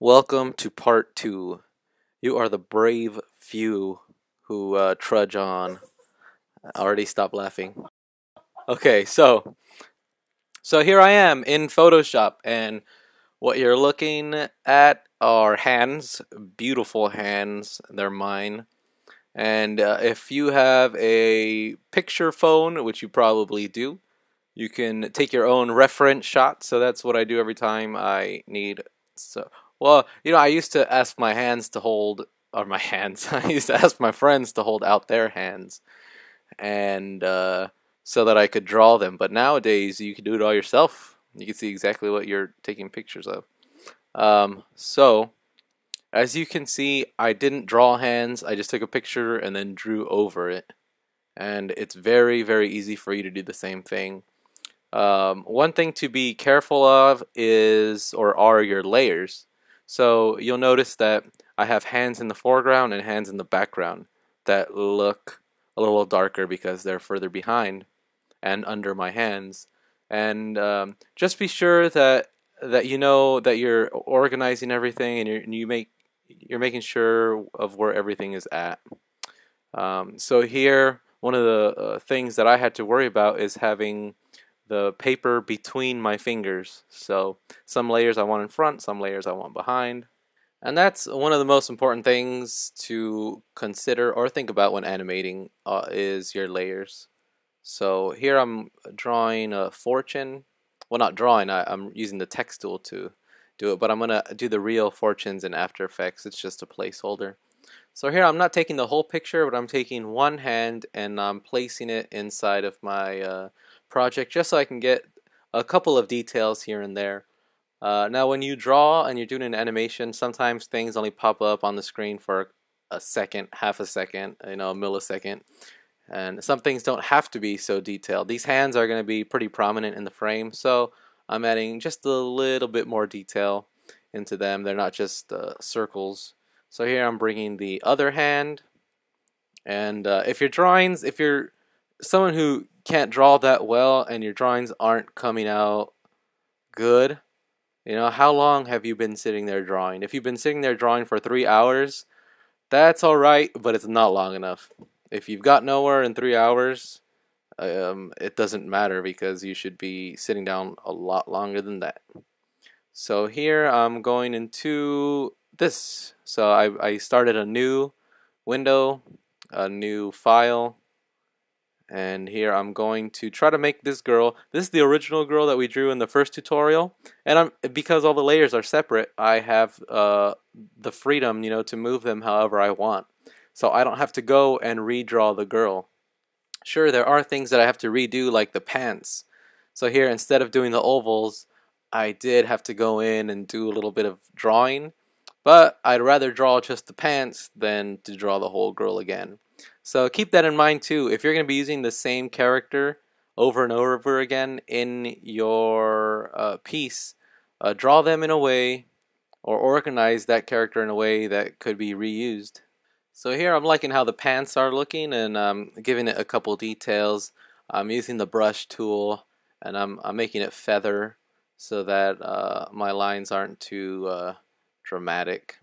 Welcome to part two. You are the brave few who uh, trudge on. I already stopped laughing. Okay, so so here I am in Photoshop, and what you're looking at are hands, beautiful hands. They're mine. And uh, if you have a picture phone, which you probably do, you can take your own reference shot. So that's what I do every time I need. So well, you know, I used to ask my hands to hold, or my hands. I used to ask my friends to hold out their hands, and uh, so that I could draw them. But nowadays, you can do it all yourself. You can see exactly what you're taking pictures of. Um, so, as you can see, I didn't draw hands. I just took a picture and then drew over it, and it's very, very easy for you to do the same thing. Um, one thing to be careful of is, or are your layers. So you'll notice that I have hands in the foreground and hands in the background that look a little darker because they're further behind and under my hands. And um, just be sure that that you know that you're organizing everything and you're, you make you're making sure of where everything is at. Um, so here, one of the uh, things that I had to worry about is having the paper between my fingers. So some layers I want in front, some layers I want behind. And that's one of the most important things to consider or think about when animating uh, is your layers. So here I'm drawing a fortune. Well, not drawing, I, I'm using the text tool to do it, but I'm going to do the real fortunes in After Effects. It's just a placeholder. So here I'm not taking the whole picture, but I'm taking one hand and I'm placing it inside of my uh, project just so I can get a couple of details here and there. Uh, now when you draw and you're doing an animation, sometimes things only pop up on the screen for a second, half a second, you know, a millisecond. And some things don't have to be so detailed. These hands are going to be pretty prominent in the frame, so I'm adding just a little bit more detail into them. They're not just uh, circles. So here I'm bringing the other hand. And uh, if your drawings, if you're someone who can't draw that well and your drawings aren't coming out good, you know, how long have you been sitting there drawing? If you've been sitting there drawing for three hours, that's all right, but it's not long enough. If you've got nowhere in three hours, um, it doesn't matter because you should be sitting down a lot longer than that. So here I'm going into this. So I, I started a new window, a new file, and here I'm going to try to make this girl this is the original girl that we drew in the first tutorial and I'm because all the layers are separate I have uh, the freedom you know to move them however I want. So I don't have to go and redraw the girl. Sure there are things that I have to redo like the pants. So here instead of doing the ovals I did have to go in and do a little bit of drawing but I'd rather draw just the pants than to draw the whole girl again so keep that in mind too. If you're going to be using the same character over and over again in your uh, piece, uh, draw them in a way or organize that character in a way that could be reused. So here I'm liking how the pants are looking and I'm giving it a couple details. I'm using the brush tool and I'm, I'm making it feather so that uh, my lines aren't too uh, dramatic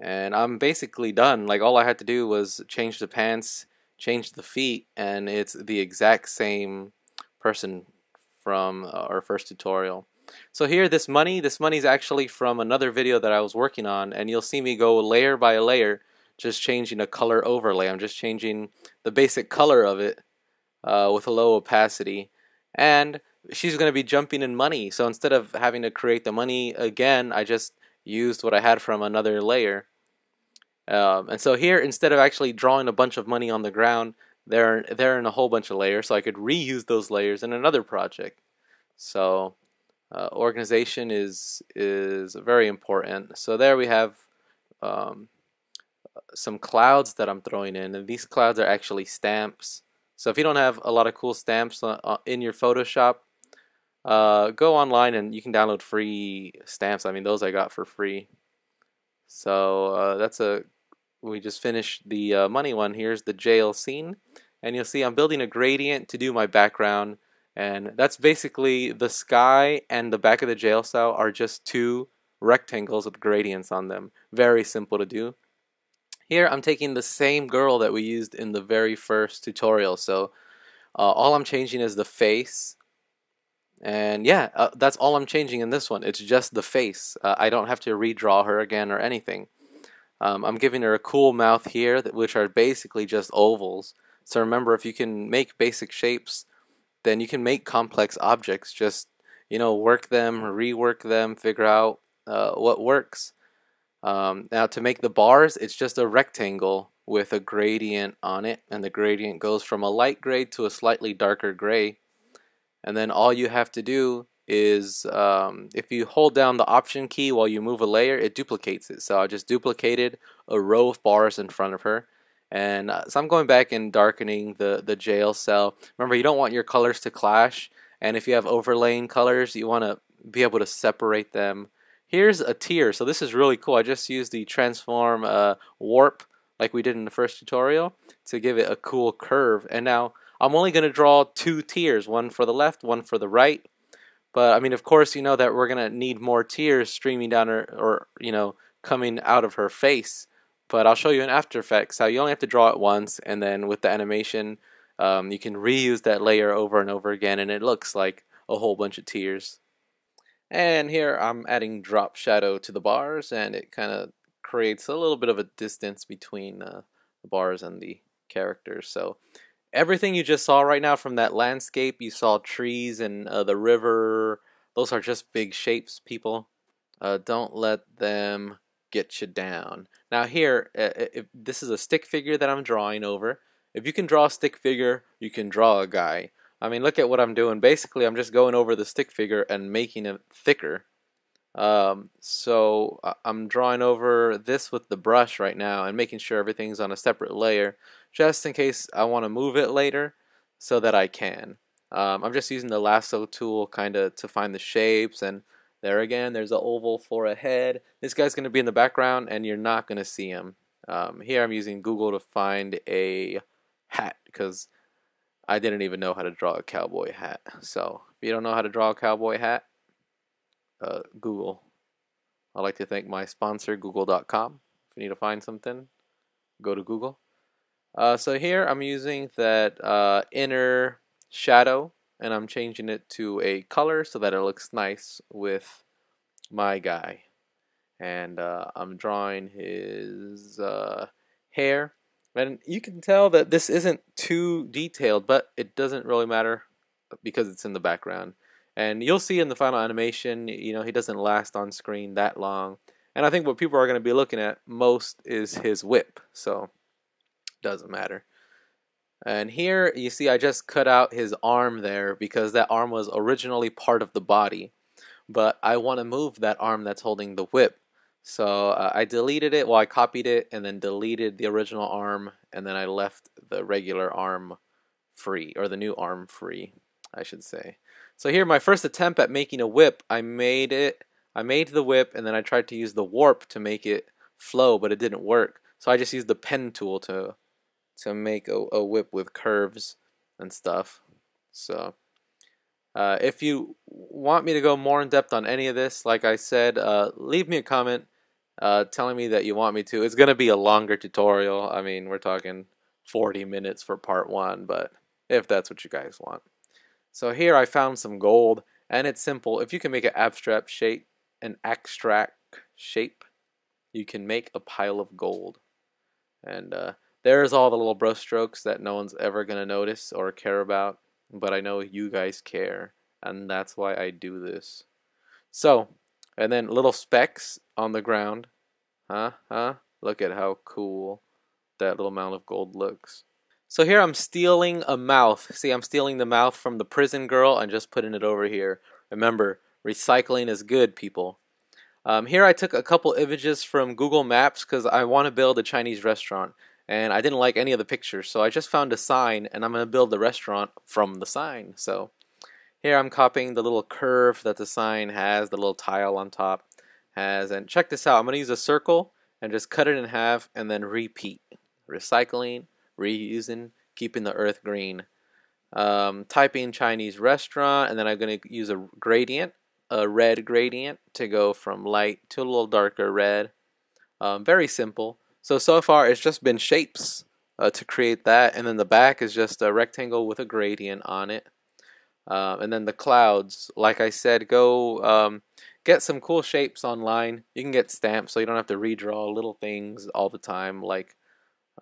and I'm basically done. Like all I had to do was change the pants, change the feet, and it's the exact same person from uh, our first tutorial. So here, this money, this money is actually from another video that I was working on, and you'll see me go layer by layer, just changing a color overlay. I'm just changing the basic color of it uh, with a low opacity, and she's going to be jumping in money. So instead of having to create the money again, I just used what I had from another layer. Um, and so here, instead of actually drawing a bunch of money on the ground, they're, they're in a whole bunch of layers, so I could reuse those layers in another project. So uh, organization is, is very important. So there we have um, some clouds that I'm throwing in, and these clouds are actually stamps. So if you don't have a lot of cool stamps uh, uh, in your Photoshop, uh, go online and you can download free stamps. I mean, those I got for free. So uh, that's a we just finished the uh, money one. Here's the jail scene. And you'll see I'm building a gradient to do my background. And that's basically the sky and the back of the jail cell are just two rectangles with gradients on them. Very simple to do. Here I'm taking the same girl that we used in the very first tutorial. So uh, all I'm changing is the face. And yeah, uh, that's all I'm changing in this one. It's just the face. Uh, I don't have to redraw her again or anything. Um, I'm giving her a cool mouth here, which are basically just ovals. So remember, if you can make basic shapes, then you can make complex objects. Just, you know, work them, rework them, figure out uh, what works. Um, now to make the bars, it's just a rectangle with a gradient on it, and the gradient goes from a light gray to a slightly darker gray. And then all you have to do is um, if you hold down the option key while you move a layer, it duplicates it. So I just duplicated a row of bars in front of her. And uh, so I'm going back and darkening the, the jail cell. Remember, you don't want your colors to clash. And if you have overlaying colors, you want to be able to separate them Here's a tear. So this is really cool. I just used the transform uh, warp like we did in the first tutorial to give it a cool curve. And now I'm only going to draw two tears, one for the left, one for the right. But I mean, of course, you know that we're going to need more tears streaming down her, or, you know, coming out of her face. But I'll show you in After Effects how you only have to draw it once, and then with the animation, um, you can reuse that layer over and over again, and it looks like a whole bunch of tears. And here I'm adding drop shadow to the bars and it kind of creates a little bit of a distance between uh, the bars and the characters. So everything you just saw right now from that landscape, you saw trees and uh, the river, those are just big shapes, people. Uh, don't let them get you down. Now here, if this is a stick figure that I'm drawing over. If you can draw a stick figure, you can draw a guy. I mean, look at what I'm doing. Basically, I'm just going over the stick figure and making it thicker. Um, so I'm drawing over this with the brush right now and making sure everything's on a separate layer just in case I want to move it later so that I can. Um, I'm just using the lasso tool kind of to find the shapes and there again there's an oval for a head. This guy's going to be in the background and you're not going to see him. Um, here I'm using Google to find a hat because I didn't even know how to draw a cowboy hat. So if you don't know how to draw a cowboy hat, uh, Google. I'd like to thank my sponsor, Google.com. If you need to find something, go to Google. Uh, so here I'm using that uh, inner shadow and I'm changing it to a color so that it looks nice with my guy. And uh, I'm drawing his uh, hair and you can tell that this isn't too detailed, but it doesn't really matter because it's in the background. And you'll see in the final animation, you know, he doesn't last on screen that long. And I think what people are going to be looking at most is his whip, so doesn't matter. And here you see I just cut out his arm there because that arm was originally part of the body. But I want to move that arm that's holding the whip. So uh, I deleted it, well I copied it and then deleted the original arm and then I left the regular arm free, or the new arm free, I should say. So here my first attempt at making a whip, I made it, I made the whip and then I tried to use the warp to make it flow but it didn't work. So I just used the pen tool to to make a, a whip with curves and stuff. So uh, if you want me to go more in depth on any of this, like I said, uh, leave me a comment uh, telling me that you want me to. It's going to be a longer tutorial. I mean, we're talking 40 minutes for part one, but if that's what you guys want. So here I found some gold, and it's simple. If you can make an abstract shape, an extract shape, you can make a pile of gold. And uh, there's all the little brush strokes that no one's ever going to notice or care about, but I know you guys care, and that's why I do this. So, and then little specks on the ground. Huh? Huh? Look at how cool that little mound of gold looks. So here I'm stealing a mouth. See, I'm stealing the mouth from the prison girl and just putting it over here. Remember, recycling is good, people. Um, here I took a couple images from Google Maps because I want to build a Chinese restaurant. And I didn't like any of the pictures, so I just found a sign and I'm going to build the restaurant from the sign. So here I'm copying the little curve that the sign has, the little tile on top has. And check this out. I'm going to use a circle and just cut it in half and then repeat. Recycling, reusing, keeping the earth green. Um, type in Chinese restaurant and then I'm going to use a gradient a red gradient to go from light to a little darker red. Um, very simple. So, so far it's just been shapes uh, to create that, and then the back is just a rectangle with a gradient on it. Uh, and then the clouds, like I said, go um, get some cool shapes online. You can get stamps so you don't have to redraw little things all the time, like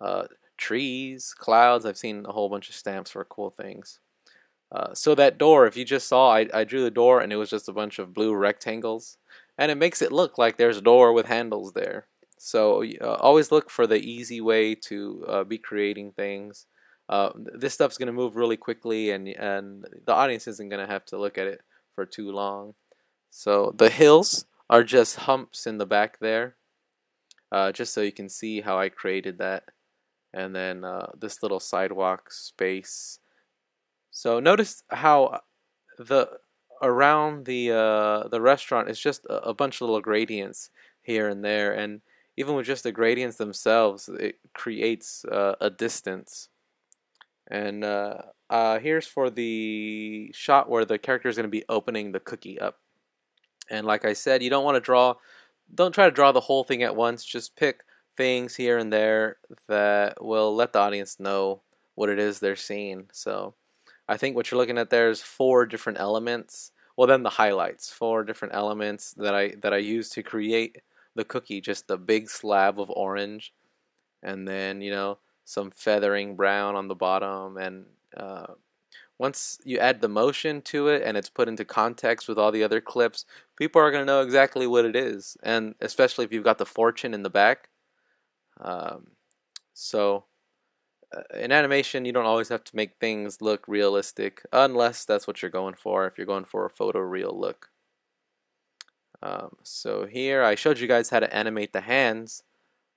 uh, trees, clouds. I've seen a whole bunch of stamps for cool things. Uh, so that door, if you just saw, I, I drew the door and it was just a bunch of blue rectangles. And it makes it look like there's a door with handles there. So uh, always look for the easy way to uh, be creating things. Uh, this stuff's going to move really quickly and, and the audience isn't going to have to look at it for too long. So the hills are just humps in the back there. Uh, just so you can see how I created that. And then uh, this little sidewalk space so notice how the around the uh, the restaurant is just a, a, bunch of little gradients here and there, and even with just the gradients themselves, it creates uh, a distance. And uh, uh here's for the shot where the character is going to be opening the cookie up. And like I said, you don't want to draw, don't try to draw the whole thing at once. Just pick things here and there that will let the audience know what it is they're seeing. So I think what you're looking at there is four different elements. Well, then the highlights, four different elements that I that I use to create the cookie. Just a big slab of orange, and then you know some feathering brown on the bottom, and uh, once you add the motion to it and it's put into context with all the other clips, people are to know exactly what it is, and especially if you've got the fortune in the back. Um, so uh, in animation, you don't always have to make things look realistic, unless that's what you're going for, if you're going for a photo real look. Um, so here, I showed you guys how to animate the hands.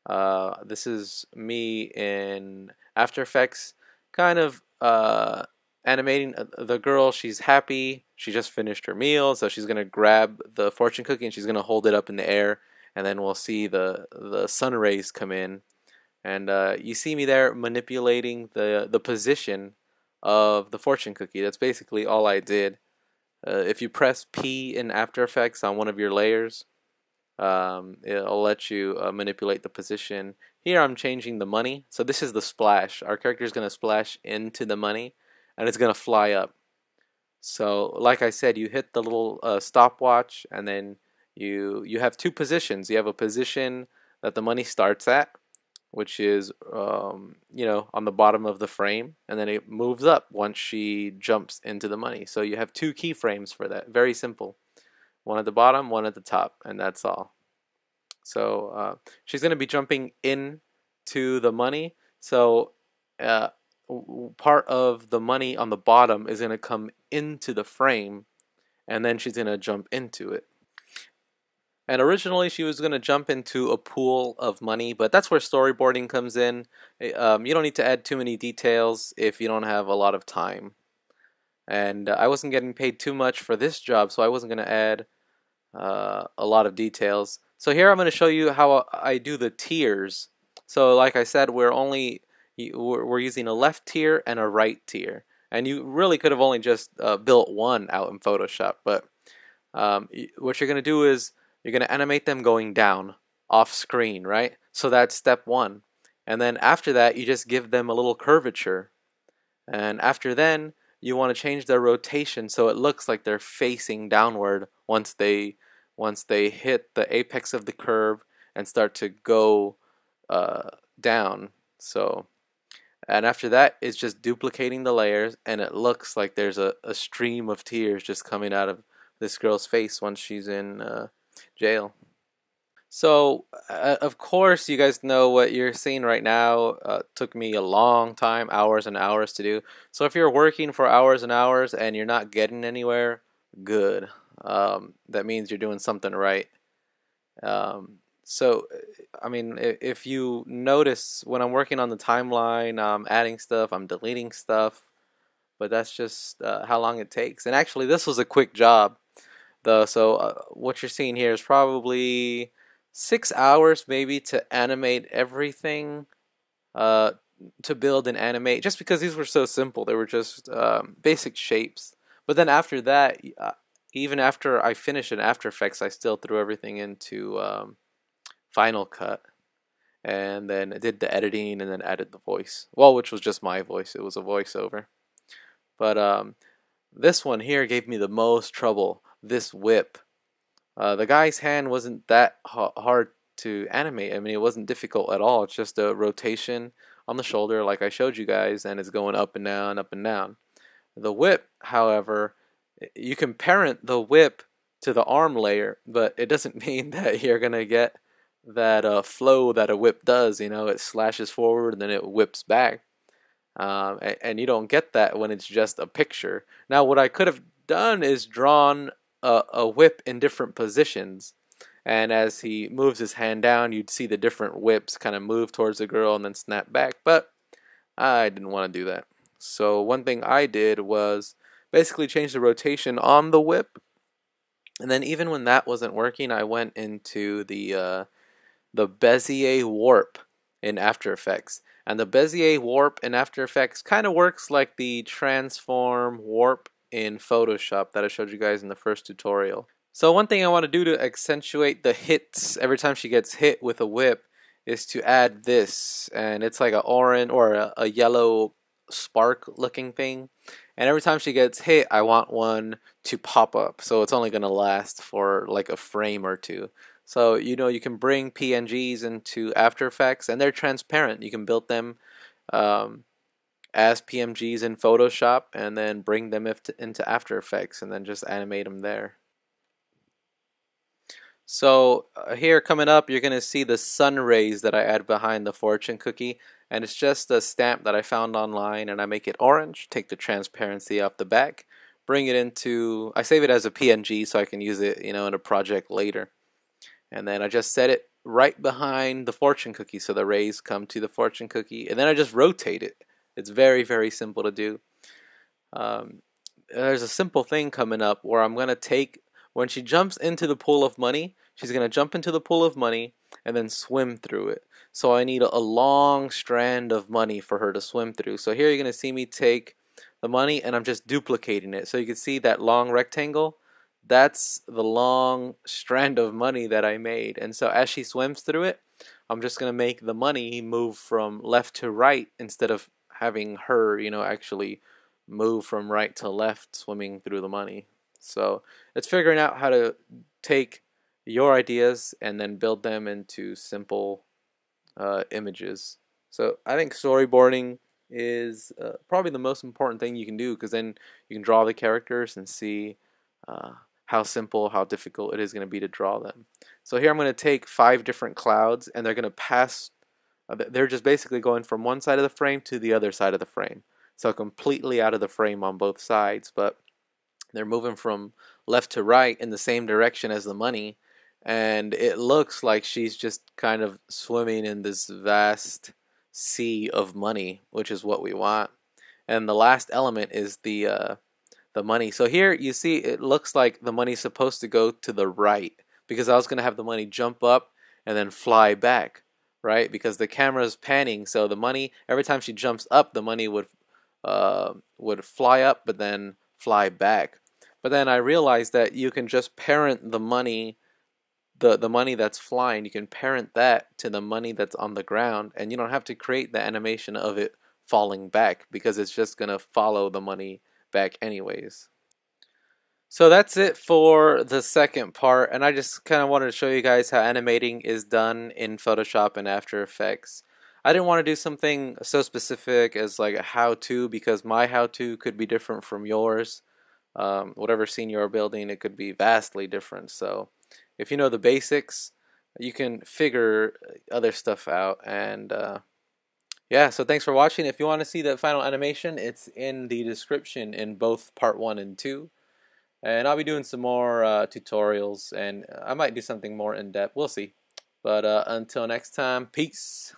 Uh, this is me in After Effects, kind of uh, animating uh, the girl. She's happy. She just finished her meal, so she's gonna grab the fortune cookie and she's gonna hold it up in the air, and then we'll see the the sun rays come in and uh, you see me there manipulating the the position of the fortune cookie. That's basically all I did. Uh, if you press P in After Effects on one of your layers, um, it'll let you uh, manipulate the position. Here I'm changing the money. So this is the splash. Our character is going to splash into the money and it's going to fly up. So like I said, you hit the little uh, stopwatch and then you you have two positions. You have a position that the money starts at which is um, you know on the bottom of the frame and then it moves up once she jumps into the money. So you have two keyframes for that. Very simple. One at the bottom one at the top and that's all. So uh, she's going to be jumping in to the money. So uh, part of the money on the bottom is going to come into the frame and then she's going to jump into it and originally, she was going to jump into a pool of money, but that's where storyboarding comes in. Eh, um, you don't need to add too many details if you don't have a lot of time. And uh, I wasn't getting paid too much for this job, so I wasn't going to add uh, a lot of details. So here I'm going to show you how I do the tears. So like I said, we're only we're using a left tear and a right tear. And you really could have only just uh, built one out in Photoshop, but um, what you're going to do is you're going to animate them going down off screen, right? So that's step one. And then after that, you just give them a little curvature. And after then, you want to change their rotation so it looks like they're facing downward once they once they hit the apex of the curve and start to go uh, down. So, and after that, it's just duplicating the layers, and it looks like there's a, a stream of tears just coming out of this girl's face once she's in uh, jail. So, uh, of course, you guys know what you're seeing right now uh, took me a long time, hours and hours to do. So, if you're working for hours and hours and you're not getting anywhere, good. Um, that means you're doing something right. Um, so, I mean, if you notice when I'm working on the timeline, I'm adding stuff, I'm deleting stuff, but that's just uh, how long it takes. And actually, this was a quick job though. So uh, what you're seeing here is probably six hours maybe to animate everything, uh, to build and animate. Just because these were so simple, they were just um, basic shapes. But then after that, uh, even after I finished in After Effects, I still threw everything into um, Final Cut, and then did the editing, and then added the voice. Well, which was just my voice; it was a voiceover. But um, this one here gave me the most trouble. This whip. Uh, the guy's hand wasn't that hard to animate. I mean, it wasn't difficult at all. It's just a rotation on the shoulder, like I showed you guys, and it's going up and down, up and down. The whip, however, you can parent the whip to the arm layer, but it doesn't mean that you're gonna get that uh, flow that a whip does. You know, it slashes forward and then it whips back, um, and, and, you don't get that when it's just a picture. Now, what I could have done is drawn a, a whip in different positions. And as he moves his hand down, you'd see the different whips kind of move towards the girl and then snap back. But I didn't want to do that. So one thing I did was basically change the rotation on the whip. And then even when that wasn't working, I went into the uh, the Bezier warp in After Effects. And the Bezier warp in After Effects kind of works like the transform warp in Photoshop that I showed you guys in the first tutorial. So one thing I want to do to accentuate the hits every time she gets hit with a whip is to add this and it's like an orange or a, a yellow spark looking thing. And every time she gets hit I want one to pop up so it's only going to last for like a frame or two. So you know you can bring PNGs into After Effects and they're transparent. You can build them um, as PNGs in Photoshop and then bring them into After Effects and then just animate them there so uh, here coming up, you're going to see the sun rays that I add behind the fortune cookie. And it's just a stamp that I found online and I make it orange, take the transparency off the back, bring it into, I save it as a PNG so I can use it, you know, in a project later. And then I just set it right behind the fortune cookie so the rays come to the fortune cookie. And then I just rotate it. It's very, very simple to do. Um, there's a simple thing coming up where I'm going to take when she jumps into the pool of money, she's going to jump into the pool of money and then swim through it. So I need a long strand of money for her to swim through. So here you're going to see me take the money and I'm just duplicating it. So you can see that long rectangle. That's the long strand of money that I made. And so as she swims through it, I'm just going to make the money move from left to right instead of having her, you know, actually move from right to left swimming through the money. So it's figuring out how to take your ideas and then build them into simple uh, images. So I think storyboarding is uh, probably the most important thing you can do because then you can draw the characters and see uh, how simple, how difficult it is going to be to draw them. So here I'm going to take five different clouds and they're going to pass, they're just basically going from one side of the frame to the other side of the frame. So completely out of the frame on both sides, but they're moving from left to right in the same direction as the money. And it looks like she's just kind of swimming in this vast sea of money, which is what we want. And the last element is the uh, the money. So here you see it looks like the money's supposed to go to the right because I was going to have the money jump up and then fly back, right? Because the camera is panning, so the money every time she jumps up, the money would uh, would fly up, but then fly back. But then I realized that you can just parent the money, the, the money that's flying, you can parent that to the money that's on the ground, and you don't have to create the animation of it falling back because it's just to follow the money back anyways. So that's it for the second part, and I just kind of wanted to show you guys how animating is done in Photoshop and After Effects. I didn't want to do something so specific as like a how-to because my how-to could be different from yours um, whatever scene you're building, it could be vastly different. So if you know the basics, you can figure other stuff out. And uh, yeah, so thanks for watching. If you want to see the final animation, it's in the description in both part one and two. And I'll be doing some more uh, tutorials, and I might do something more in depth. We'll see. But uh, until next time, peace.